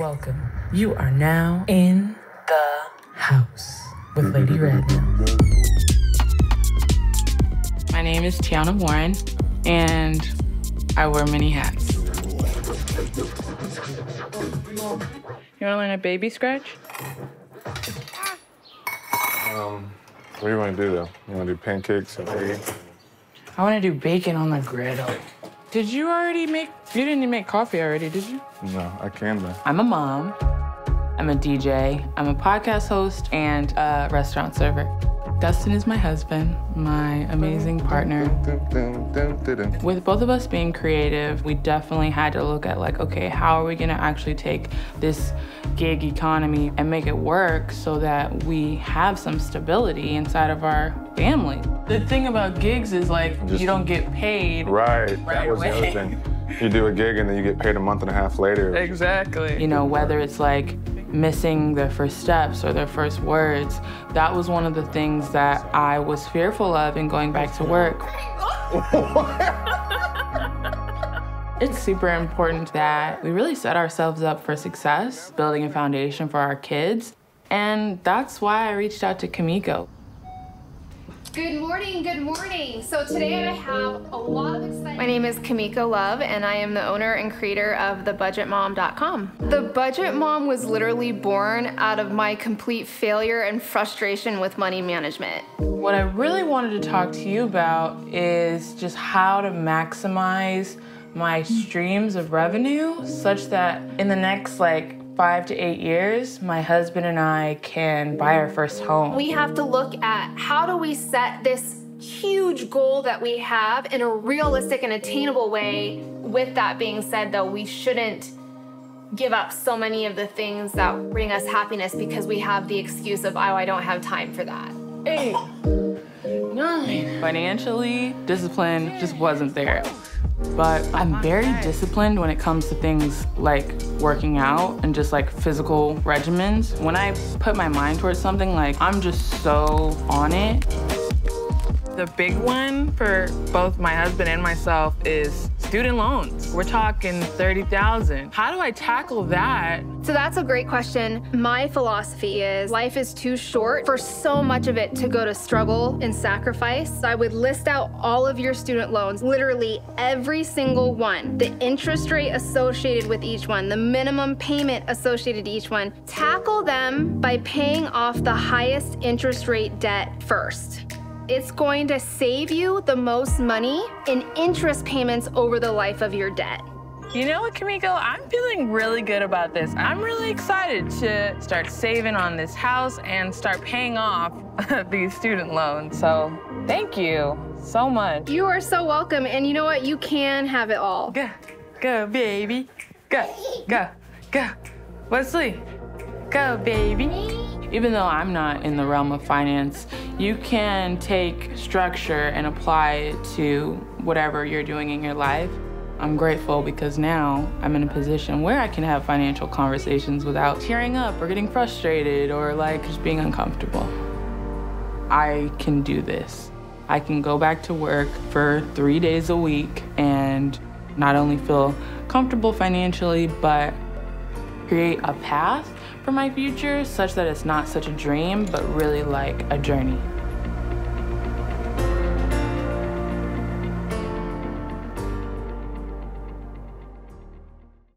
Welcome. You are now in the house with Lady Radnell. My name is Tiana Warren, and I wear many hats. You want to learn a baby scratch? Um, what do you want to do though? You want to do pancakes and eggs? I want to do bacon on the griddle. Did you already make? You didn't even make coffee already, did you? No, I can though. I'm a mom. I'm a DJ. I'm a podcast host and a restaurant server. Dustin is my husband, my amazing partner. With both of us being creative, we definitely had to look at like, okay, how are we gonna actually take this gig economy and make it work so that we have some stability inside of our family. The thing about gigs is like Just- you don't get paid. Right. Right that was the other thing. You do a gig and then you get paid a month and a half later. Exactly. You know, whether it's like missing their first steps or their first words, that was one of the things that I was fearful of in going back to work. It's super important that we really set ourselves up for success, building a foundation for our kids. And that's why I reached out to Kumiko. Good morning, good morning. So today I have a lot of exciting. My name is Kumiko Love, and I am the owner and creator of thebudgetmom.com. The Budget Mom was literally born out of my complete failure and frustration with money management. What I really wanted to talk to you about is just how to maximize my streams of revenue such that in the next like five to eight years, my husband and I can buy our first home. We have to look at how do we set this huge goal that we have in a realistic and attainable way. With that being said, though, we shouldn't give up so many of the things that bring us happiness because we have the excuse of, oh, I don't have time for that. eight, nine. Financially, discipline just wasn't there. But I'm very disciplined when it comes to things like working out and just like physical regimens. When I put my mind towards something, like I'm just so on it. The big one for both my husband and myself is student loans. We're talking 30,000. How do I tackle that So that's a great question. My philosophy is life is too short for so much of it to go to struggle and sacrifice. I would list out all of your student loans, literally every single one, the interest rate associated with each one, the minimum payment associated to each one. Tackle them by paying off the highest interest rate debt first. It's going to save you the most money in interest payments over the life of your debt. You know what, Kumiko? I'm feeling really good about this. I'm really excited to start saving on this house and start paying off these student loans. So, thank you so much. You are so welcome, and you know what? You can have it all. Go, go, baby. Go, go, go. Wesley, go, baby. Even though I'm not in the realm of finance, you can take structure and apply it to whatever you're doing in your life. I'm grateful because now I'm in a position where I can have financial conversations without tearing up or getting frustrated or like just being uncomfortable. I can do this. I can go back to work for three days a week and not only feel comfortable financially, but create a path for my future such that it's not such a dream, but really like a journey.